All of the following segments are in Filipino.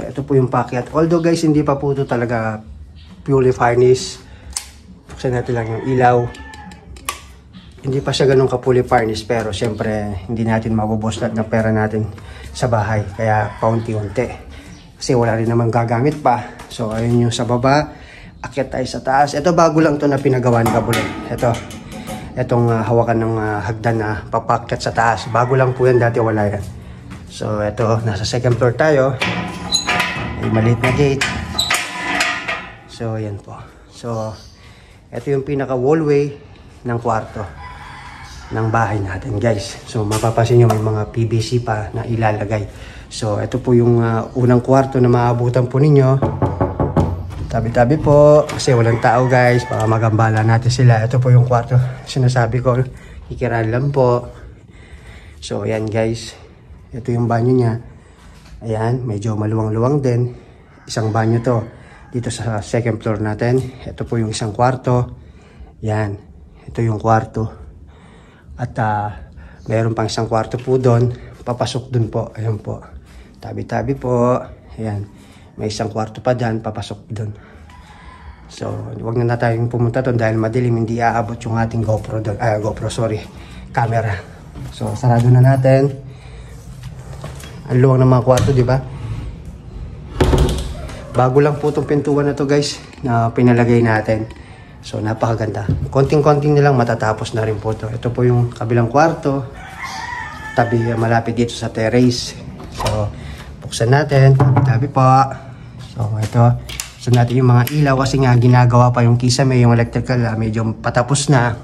So, ito po yung packet. Although guys, hindi pa po ito talaga purely furnished. Buksan natin lang yung ilaw. Hindi pa siya ganun kapuli furnished pero syempre hindi natin mabubos lahat ng pera natin sa bahay. Kaya paunti-unti. Kasi wala rin naman gagamit pa. So, ayun yung sa baba. Akit tayo sa taas. Ito bago lang to na pinagawa ni Kabulay. Ito. Itong uh, hawakan ng uh, hagdan na papakyat sa taas. Bago lang po yan. Dati wala yan. So, ito. Nasa second floor tayo. May maliit na gate. So, yan po. So, ito yung pinaka wallway ng kwarto ng bahay natin guys. So mapapansin nyo may mga PVC pa na ilalagay. So ito po yung uh, unang kwarto na maabutan po ninyo. Tabi-tabi po kasi walang tao guys. Baka magambala natin sila. Ito po yung kwarto. Sinasabi ko, kikiral lang po. So ayan guys. Ito yung banyo niya. Ayan, medyo maluwang-luwang din. Isang banyo to. Dito sa second floor natin. Ito po yung isang kwarto. Yan. Ito yung kwarto. At uh, mayroon pang isang kwarto po doon. Papasok doon po. Ayan po. Tabi-tabi po. Ayan. May isang kwarto pa dyan. Papasok doon. So, wag na na tayong pumunta doon dahil madilim. Hindi aabot yung ating GoPro doon. Ay, GoPro, sorry. Camera. So, sarado na natin. Ang luwang ng mga kwarto, di ba? Bago lang po itong pintuan na to guys na pinalagay natin. So napakaganda. Konting-konting nilang matatapos na rin po to. Ito po yung kabilang kwarto. Tabi malapit dito sa terrace. So buksan natin. Tabi po. So ito. So natin yung mga ilaw kasi nga ginagawa pa yung kisame, yung electrical uh, medyo patapos na.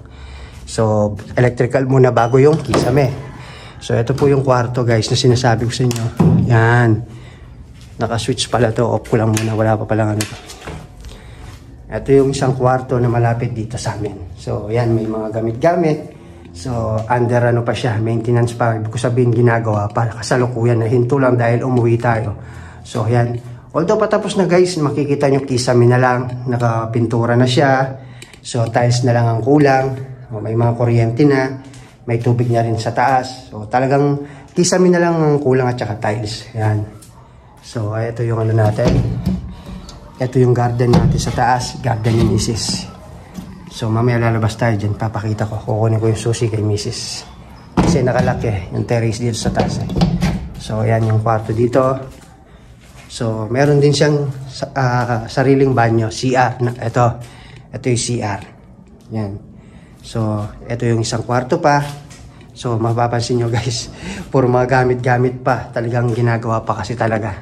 So electrical muna bago yung kisame. So ito po yung kwarto guys na sinasabi ko sa inyo. Yan. Naka-switch pala to. Off ko lang muna. Wala pa pala ano to. Ito yung isang kwarto na malapit dito sa amin. So, yan, may mga gamit-gamit. So, under ano pa siya, maintenance pa. Ibig ko sabihin, ginagawa pa. Kasalukuyan na hinto lang dahil umuwi tayo. So, yan. Although patapos na guys, makikita nyo kisame na lang. Nakapintura na siya. So, tiles na lang ang kulang. May mga kuryente na. May tubig na rin sa taas. So, talagang kisame na lang ang kulang at saka tiles. Yan. So, ito yung ano natin. Ito yung garden natin sa taas. Garden ni Mrs. So mamaya lalabas tayo dyan. Papakita ko. Kukunin ko yung susi kay Mrs. Kasi nakalaki yung terrace dito sa taas. Eh. So ayan yung kwarto dito. So meron din siyang uh, sariling banyo. CR. Ito. Ito yung CR. Yan. So ito yung isang kwarto pa. So mapapansin nyo guys. Puro mga gamit-gamit pa. Talagang ginagawa pa kasi talaga.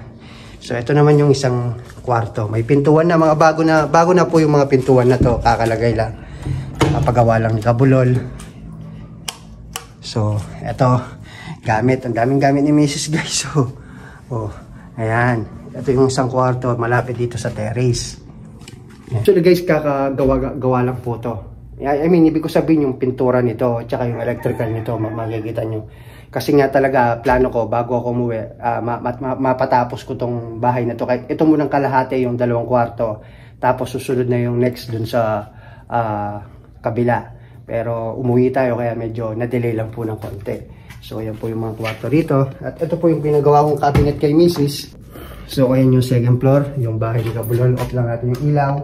So ito naman yung isang kwarto. May pintuan na mga bago na bago na po yung mga pintuan na to. Kakalagay lang. Papagawa lang ni Kabulol. So ito gamit. Ang daming gamit ni Mrs. guys. So oh, ayan. Ito yung isang kwarto malapit dito sa terrace. Actually guys, kakagawa gawa lang po to. I mean, ibig ko sabihin yung pintura nito at yung electrical nito, makikita nyo. Kasi nga talaga plano ko bago ako umuwi, uh, ma ma mapatapos ko tong bahay na to. Kahit ito munang kalahati yung dalawang kwarto. Tapos susunod na yung next dun sa uh, kabila. Pero umuwi tayo kaya medyo na-delay lang po ng konti. So ayan po yung mga kwarto rito. At ito po yung pinagawa kong cabinet kay Mrs. So ayan yung second floor, yung bahay ni Kabulol. Off lang natin yung ilaw.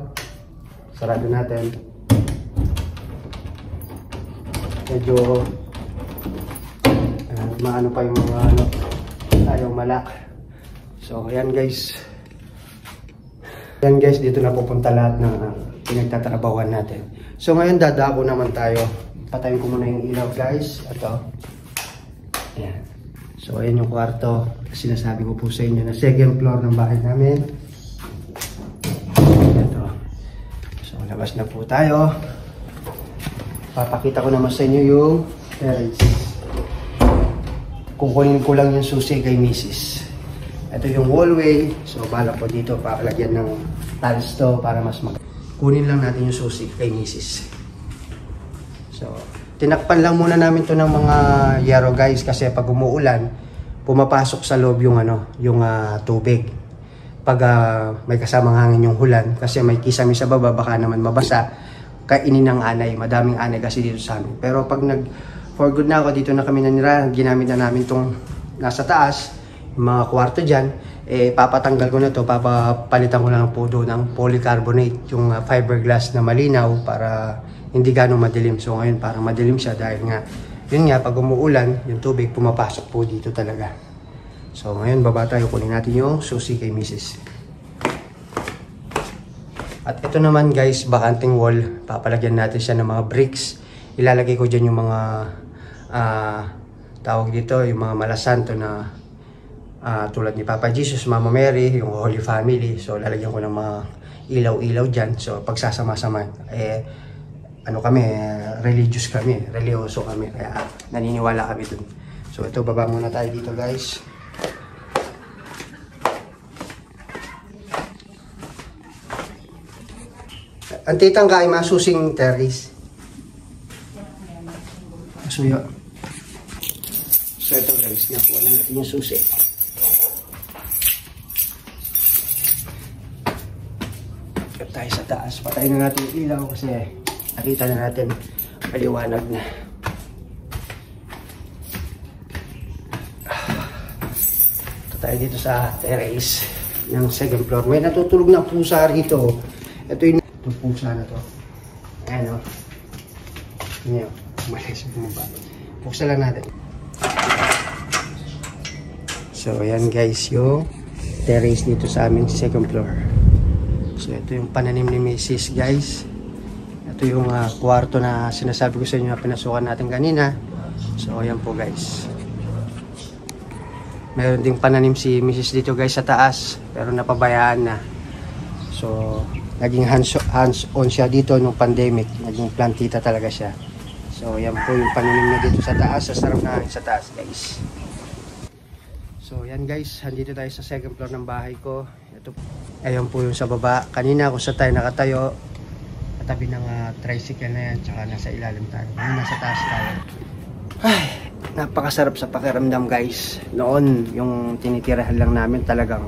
Sarado natin. Medyo maano pa yung mga ano ayaw malak. So ayan guys. Yan guys dito na pupunta lahat ng uh, pinagtatrabawan natin. So ngayon dadako naman tayo. Patayin ko muna yung ilaw guys. Ito. Ayan. So ayan yung kwarto. Sinasabi ko po sa inyo na second floor ng bahay namin. Ito. So labas na po tayo papakita ko naman sa inyo yung terrace kukunin ko lang yung susi kay Mrs. Ito yung wallway. So, bala po dito, pakalagyan ng tiles to para mas mag... Kunin lang natin yung susi kay Mrs. So, tinakpan lang muna namin to ng mga yero guys kasi pag umuulan, pumapasok sa loob yung ano, yung uh, tubig. Pag uh, may kasamang hangin yung hulan kasi may kisame sa baba baka naman mabasa kainin ng anay, madaming anay kasi dito sa amin. Pero pag nag for good na ako dito na kami nanira ginamit na namin tong nasa taas mga kwarto dyan eh papatanggal ko na to, papapalitan ko lang po doon ng polycarbonate, yung uh, fiberglass na malinaw para hindi gano'ng madilim. So ngayon parang madilim siya dahil nga, yun nga, pag umuulan, yung tubig pumapasok po dito talaga. So ngayon baba tayo, kunin natin yung susi kay Mrs. At ito naman guys, bakanting wall, papalagyan natin siya ng mga bricks. Ilalagay ko dyan yung mga, uh, tawag dito, yung mga malasanto na uh, tulad ni Papa Jesus, Mama Mary, yung Holy Family. So lalagyan ko ng mga ilaw-ilaw dyan. So pagsasama-sama, eh, ano kami, religious kami, religyoso kami. Kaya naniniwala kami dun. So ito, baba muna tayo dito guys. Ang titang kay masusing terrace. Yun. So ito guys, nakuha na natin yung susi. Ikot tayo sa taas. Patayin na natin yung ilaw kasi nakita na natin maliwanag na. Ito tayo dito sa terrace ng second floor. May natutulog na pusa rito. Ito yung pusa na to. Ayan o. Ayan o. Malis bumaba. Buksan lang natin. So, ayan guys yung terrace dito sa amin second floor. So, ito yung pananim ni Mrs. guys. Ito yung uh, kwarto na sinasabi ko sa inyo na pinasukan natin kanina. So, ayan po guys. Meron ding pananim si Mrs. dito guys sa taas. Pero napabayaan na. So, naging hands, hands on siya dito nung pandemic. Naging plantita talaga siya. So, yan po yung pananim niya dito sa taas. Sa sarap na sa taas guys. So, yan guys. Andito tayo sa second floor ng bahay ko. Ito, ayan po yung sa baba. Kanina kung sa tayo nakatayo, katabi ng uh, tricycle na yan tsaka nasa ilalim tayo ngayon nasa taas tayo ay napakasarap sa pakiramdam guys noon yung tinitirahan lang namin talagang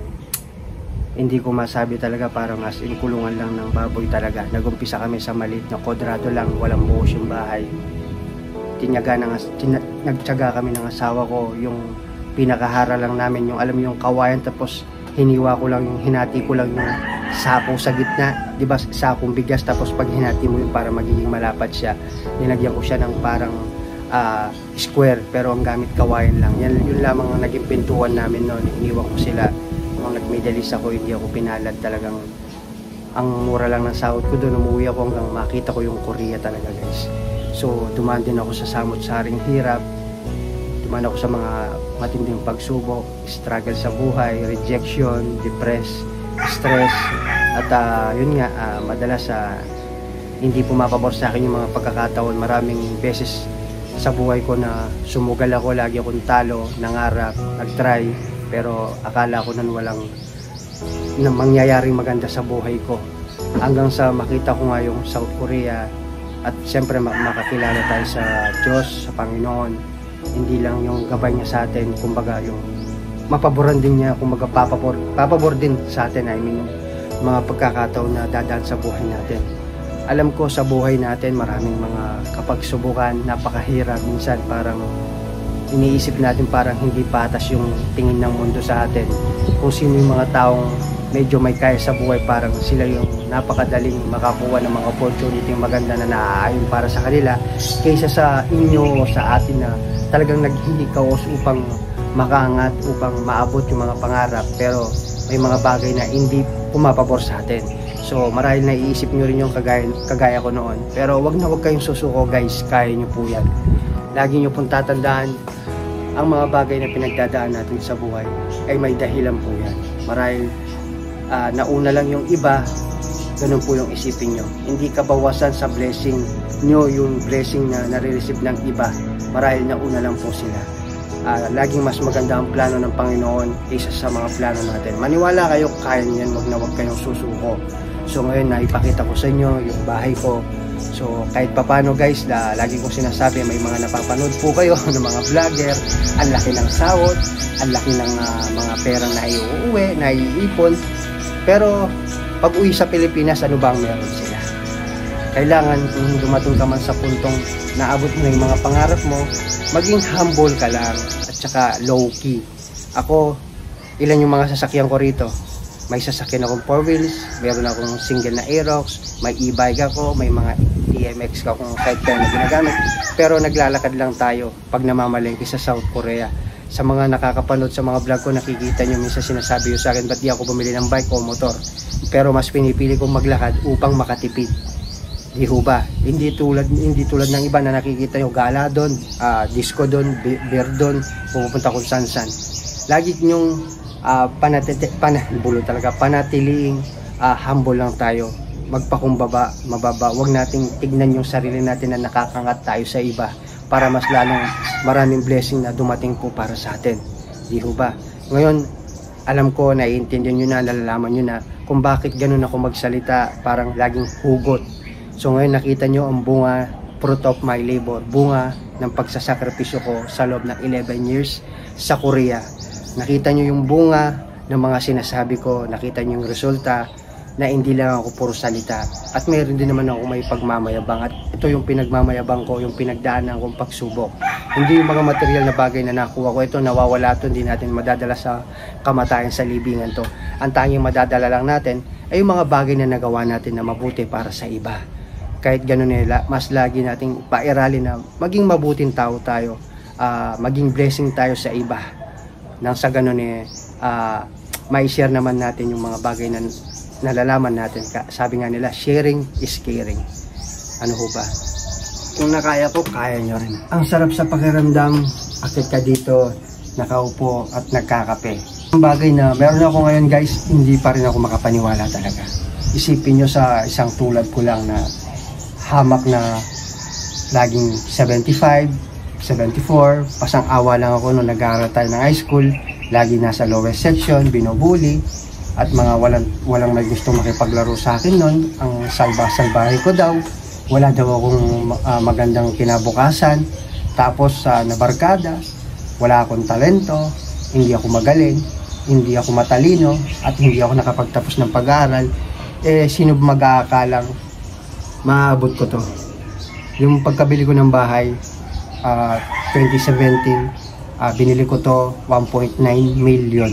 hindi ko masabi talaga parang as in kulungan lang ng baboy talaga nagumpisa kami sa maliit na kodrado lang walang buhos yung bahay tinyaga ng, tin, nagtyaga kami ng asawa ko yung pinakahara lang namin yung alam yung kawayan tapos hiniwa ko lang hinati ko lang yung sako sa gitna, 'di ba? Sakong bigas tapos pag hinati mo yung para magiging malapad siya, nilagyan ko siya ng parang uh, square pero ang gamit kawayan lang. Yan yun lamang ang naging pintuan namin noon. Iniwan ko sila. Nung nagmedalis ako, hindi ako pinalad talagang ang mura lang ng sahod ko doon. Umuwi ako hanggang makita ko yung Korea talaga guys. So dumaan din ako sa samot-saring hirap. Dumaan ako sa mga matinding pagsubok, struggle sa buhay, rejection, depressed, stress at uh, yun nga uh, madalas uh, hindi pumapabor sa akin yung mga pagkakataon maraming beses sa buhay ko na sumugal ako lagi akong talo nangarap nagtry pero akala ko nan walang na mangyayaring maganda sa buhay ko. Hanggang sa makita ko nga yung South Korea at siyempre makakilala tayo sa Diyos sa Panginoon. Hindi lang yung gabay niya sa atin kumbaga yung mapaboran din niya kung magpapabor papabor din sa atin I mean mga pagkakataon na dadaan sa buhay natin. Alam ko sa buhay natin maraming mga kapagsubukan napakahirap. Minsan parang iniisip natin parang hindi patas yung tingin ng mundo sa atin kung sino yung mga taong medyo may kaya sa buhay parang sila yung napakadaling makakuha ng mga opportunity maganda na naaayon para sa kanila kaysa sa inyo o sa atin na talagang naghihikaos upang makaangat upang maabot yung mga pangarap pero may mga bagay na hindi pumapabor sa atin. So marahil na iisip nyo rin yung kagaya, kagaya ko noon. Pero wag na wag kayong susuko guys, kaya nyo po yan. Lagi nyo pong tatandaan ang mga bagay na pinagdadaan natin sa buhay ay may dahilan po yan. Marahil uh, nauna lang yung iba, ganun po yung isipin nyo. Hindi kabawasan sa blessing nyo yung blessing na nare-receive ng iba. Marahil nauna lang po sila uh, laging mas maganda ang plano ng Panginoon kaysa sa mga plano natin. Maniwala kayo, kaya niyan, wag na wag kayong susuko. So ngayon, naipakita ko sa inyo yung bahay ko. So kahit papano guys, na lagi kong sinasabi, may mga napapanood po kayo ng mga vlogger, ang laki ng sahod, ang laki ng uh, mga perang na iuuwi, na iipon. Pero pag uwi sa Pilipinas, ano ba ang meron sila? Kailangan kung dumating ka man sa puntong naabot mo na yung mga pangarap mo, maging humble ka lang at saka low key. Ako, ilan yung mga sasakyan ko rito. May sasakyan akong 4 wheels, meron akong single na Aerox, may e-bike ako, may mga TMX ka akong sidecar na ginagamit. Pero naglalakad lang tayo pag namamalengke sa South Korea. Sa mga nakakapanood sa mga vlog ko, nakikita nyo minsan sinasabi yung sa akin, ba't di ako bumili ng bike o motor? Pero mas pinipili kong maglakad upang makatipid. Di ho ba? Hindi tulad hindi tulad ng iba na nakikita nyo gala doon, ah, disco doon, be- beer doon, pupunta kung saan saan. Lagi nyong uh, panatili, pana, bulo talaga, panatiling ah, humble lang tayo. Magpakumbaba, mababa. Huwag nating tignan yung sarili natin na nakakangat tayo sa iba para mas lalong maraming blessing na dumating po para sa atin. Di ho ba? Ngayon, alam ko, naiintindihan nyo na, nalalaman nyo na kung bakit ganun ako magsalita, parang laging hugot. So ngayon nakita nyo ang bunga, fruit of my labor, bunga ng pagsasakripisyo ko sa loob ng 11 years sa Korea. Nakita nyo yung bunga ng mga sinasabi ko, nakita nyo yung resulta na hindi lang ako puro salita. At mayroon din naman ako may pagmamayabang at ito yung pinagmamayabang ko, yung pinagdaanan kong pagsubok. Hindi yung mga material na bagay na nakuha ko, ito nawawala to, hindi natin madadala sa kamatayan sa libingan to. Ang tanging madadala lang natin ay yung mga bagay na nagawa natin na mabuti para sa iba. Kahit ganun nila, mas lagi nating pairali na maging mabuting tao tayo, ah, maging blessing tayo sa iba. Nang sa ganun eh, ah, may share naman natin yung mga bagay na nalalaman natin. Sabi nga nila, sharing is caring. Ano ho ba? Kung nakaya ko, kaya nyo rin. Ang sarap sa pakiramdam, akit ka dito, nakaupo at nagkakape. Ang bagay na meron ako ngayon guys, hindi pa rin ako makapaniwala talaga. Isipin nyo sa isang tulad ko lang na hamak na laging 75, 74, pasang awa lang ako nung nag-aaral ng high school, lagi nasa lowest section, binubuli, at mga walang, walang may gusto makipaglaro sa akin nun, ang salba-salbahe ko daw, wala daw akong ah, magandang kinabukasan, tapos sa nabarkada, wala akong talento, hindi ako magaling, hindi ako matalino, at hindi ako nakapagtapos ng pag-aaral, eh sino mag-aakalang? Maabot ko to. Yung pagkabili ko ng bahay, ah, 2017, ah, binili ko to 1.9 million.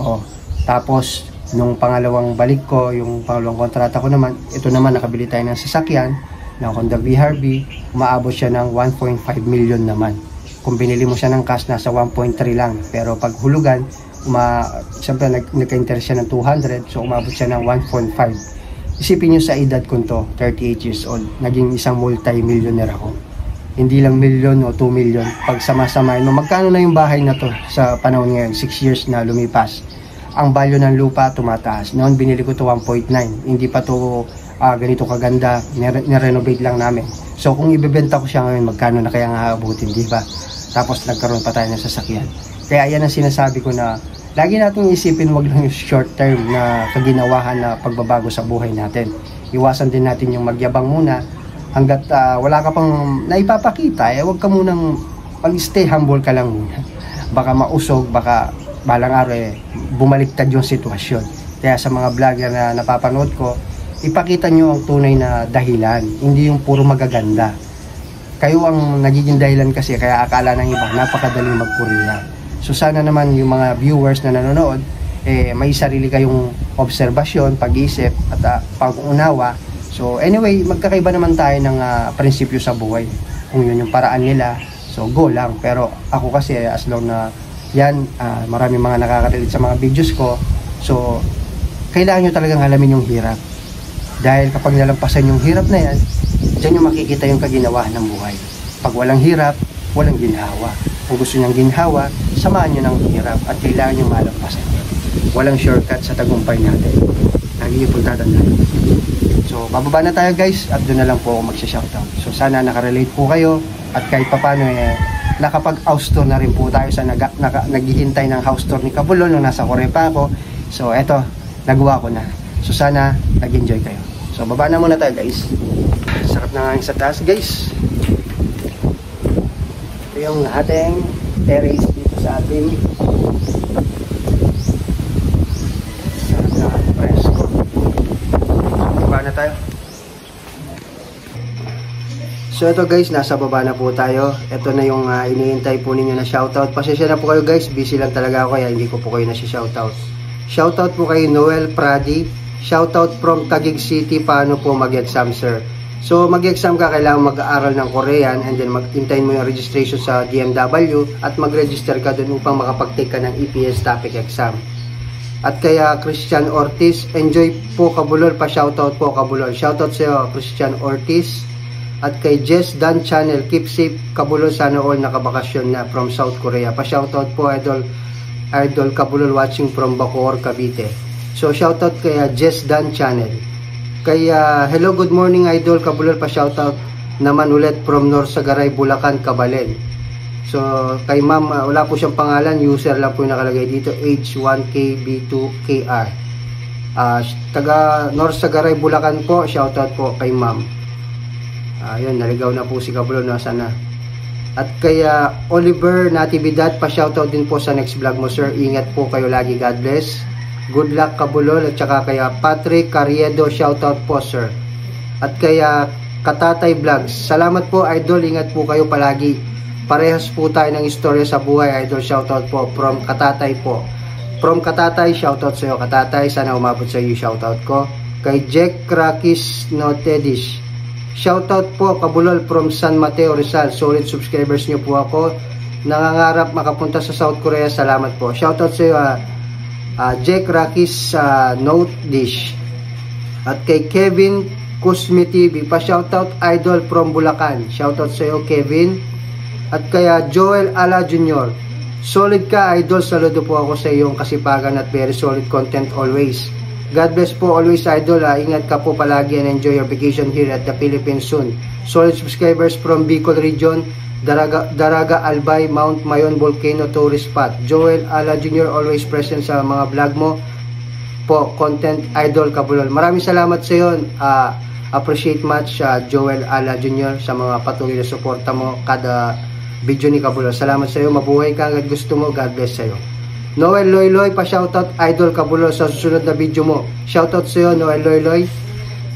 Oh, tapos nung pangalawang balik ko, yung pangalawang kontrata ko naman, ito naman nakabili tayo ng sasakyan ng Honda VRV, umaabot siya ng 1.5 million naman. Kung binili mo siya ng cash, nasa 1.3 lang. Pero pag hulugan, uma, siyempre nag, nagka-interest siya ng 200, so umabot siya ng 1.5. Isipin nyo sa edad ko to, 38 years old, naging isang multi-millionaire ako. Hindi lang million o 2 million. Pag sama-samahin mo, magkano na yung bahay na to sa panahon ngayon, 6 years na lumipas. Ang value ng lupa tumataas. Noon binili ko to 1.9. Hindi pa to ah, ganito kaganda, nire- nirenovate lang namin. So kung ibebenta ko siya ngayon, magkano na kaya nga abutin, di? Tapos nagkaroon pa tayo ng sasakyan. Kaya yan ang sinasabi ko na lagi natin isipin wag lang yung short term na kaginawahan na pagbabago sa buhay natin. Iwasan din natin yung magyabang muna hanggat ah, wala ka pang naipapakita, eh wag ka munang mag-stay humble ka lang muna. Baka mausog, baka balang araw eh, bumaliktad yung sitwasyon. Kaya sa mga vlogger na napapanood ko, ipakita nyo ang tunay na dahilan, hindi yung puro magaganda. Kayo ang nagiging dahilan kasi kaya akala ng iba napakadaling magkorea. So sana naman yung mga viewers na nanonood eh may sarili kayong obserbasyon, pag-iisip at uh, pag-unawa. So anyway, magkakaiba naman tayo ng ah, prinsipyo sa buhay. Kung yun yung paraan nila, so go lang. Pero ako kasi as long na yan, ah, marami mga nakaka-relate sa mga videos ko. So kailangan nyo talagang alamin yung hirap. Dahil kapag nalampasan yung hirap na yan, dyan yung makikita yung kaginawahan ng buhay. Pag walang hirap, walang ginhawa. Kung gusto niyang ginhawa, samahan niyo ng hirap at kailangan niyo malampasan. Walang shortcut sa tagumpay natin. Lagi niyo pong tatandaan. So, bababa na tayo guys at doon na lang po ako magsha-shoutout. So, sana nakarelate po kayo at kahit papano eh, nakapag-house tour na rin po tayo sa naga, naka, naghihintay ng house tour ni Kabulon nung nasa Korea pa ako. So, eto, nagawa ko na. So, sana nag-enjoy kayo. So, baba na muna tayo guys. Sarap na nga sa taas guys. Ito yung ating terrace dito sa ating sarap na presko. So, baba na tayo. So ito guys, nasa baba na po tayo. Ito na yung uh, iniintay po ninyo na shoutout. Pasensya na po kayo guys, busy lang talaga ako kaya hindi ko po kayo na si shoutout. Po kay Noel Pradi. Shoutout from Taguig City. Paano po mag-exam sir? So mag-exam ka, kailangan mag-aaral ng Korean and then mag-hintayin mo yung registration sa DMW at mag-register ka dun upang makapag-take ka ng EPS topic exam. At kaya Christian Ortiz, enjoy po Kabulol, pa shoutout po Kabulol. Shoutout sa iyo Christian Ortiz. At kay Jess Dan Channel, keep safe Kabulol, sana all nakabakasyon na from South Korea. Pa shoutout po Idol Idol Kabulol watching from Bacoor, Cavite. So shoutout kay uh, Jess Dan Channel. Kay uh, hello good morning Idol Kabulol, pa shoutout naman ulit from Norsagaray, Bulacan, Kabalen. So, kay ma'am, uh, wala po siyang pangalan, user lang po yung nakalagay dito, H1KB2KR. Uh, taga Norsagaray, Bulacan po, shoutout po kay ma'am. Ayun, naligaw na po si Kabulon na sana. At kaya Oliver Natividad, pa-shoutout din po sa next vlog mo sir. Ingat po kayo lagi. God bless. Good luck Kabulol at saka kaya Patrick Carriedo, shoutout po sir. At kaya Katatay Vlogs, salamat po idol. Ingat po kayo palagi. Parehas po tayo ng istorya sa buhay idol. Shoutout po from Katatay po. From Katatay, shoutout sa iyo Katatay. Sana umabot sa iyo shoutout ko. Kay Jack Krakis Notedish, Shoutout po Kabulol from San Mateo Rizal. Solid subscribers niyo po ako. Nangangarap makapunta sa South Korea. Salamat po. Shoutout sa iyo uh, uh, Jake Rakis sa uh, Note Dish. At kay Kevin Kusmi TV. Pa-shoutout Idol from Bulacan. Shoutout sa iyo Kevin. At kaya Joel Ala Jr. Solid ka idol. Saludo po ako sa iyong kasipagan at very solid content always. God bless po always idol. Ha. Ingat ka po palagi and enjoy your vacation here at the Philippines soon. Solid subscribers from Bicol region, Daraga, Daraga Albay, Mount Mayon Volcano Tourist Spot. Joel Ala Jr. always present sa mga vlog mo po, content idol Kabulol. Maraming salamat sa iyo. Uh, appreciate much uh, Joel Ala Jr. sa mga patuloy na suporta mo kada video ni Kabulol. Salamat sa iyo. Mabuhay ka hanggang gusto mo. God bless sa iyo. Noel Loyloy pa shoutout Idol Kabulo sa susunod na video mo. Shoutout sa iyo Noel Loyloy.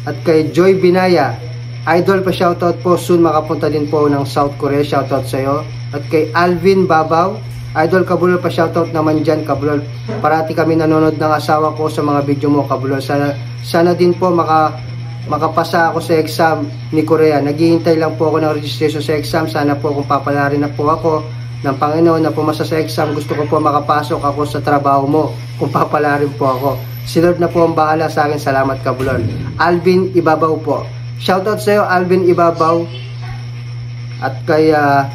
At kay Joy Binaya, Idol pa shoutout po soon makapunta din po ng South Korea. Shoutout sa iyo. At kay Alvin Babaw, Idol Kabulol pa shoutout naman diyan Kabulol. Parati kami nanonood ng asawa ko sa mga video mo Kabulol. Sana sana din po maka makapasa ako sa exam ni Korea. Naghihintay lang po ako ng registration sa exam. Sana po kung papalarin na po ako ng Panginoon na pumasa sa exam, gusto ko po makapasok ako sa trabaho mo kung papalarin po ako. Si Lord na po ang bahala sa akin. Salamat Kabulon. Alvin Ibabaw po. Shoutout sa iyo Alvin Ibabaw. At kaya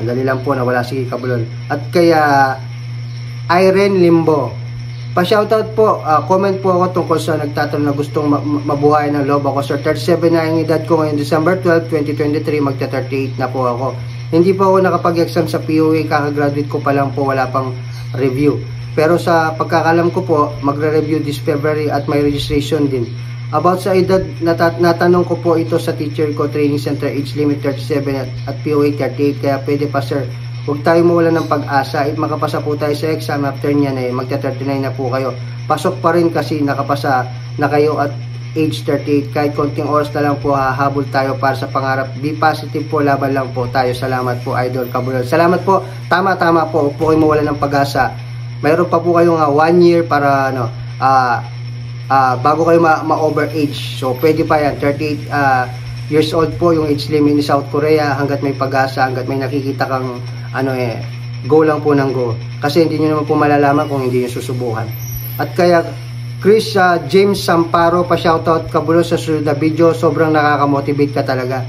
Madali lang po nawala si Kabulon. At kaya Irene Limbo. Pa-shoutout po, uh, comment po ako tungkol sa nagtatanong na gustong mabuhay ng loob ako. Sir, 37 na ang edad ko ngayon, December 12, 2023, magta-38 na po ako. Hindi po ako nakapag-exam sa POA, kakagraduate ko pa lang po, wala pang review. Pero sa pagkakalam ko po, magre-review this February at may registration din. About sa edad, nat natanong ko po ito sa teacher ko, training center, age limit 37 at, at POA 38, kaya pwede pa sir. Huwag tayo mawala ng pag-asa. If makapasa po tayo sa exam, after niyan eh, magta-39 na po kayo. Pasok pa rin kasi nakapasa na kayo at age 38. Kahit konting oras na lang po hahabol tayo para sa pangarap. Be positive po, laban lang po tayo. Salamat po, Idol Kabulol. Salamat po. Tama-tama po. Huwag po kayo mawala ng pag-asa. Mayroon pa po kayong uh, one year para ano, uh, uh, bago kayo ma-over ma. So, pwede pa yan. 38 uh, years old po yung age limit ni South Korea hanggat may pag-asa, hanggat may nakikita kang ano eh, go lang po ng go. Kasi hindi nyo naman po malalaman kung hindi nyo susubukan. At kaya Chris uh, James Samparo pa shoutout kabulo sa susunod na video. Sobrang nakaka-motivate ka talaga.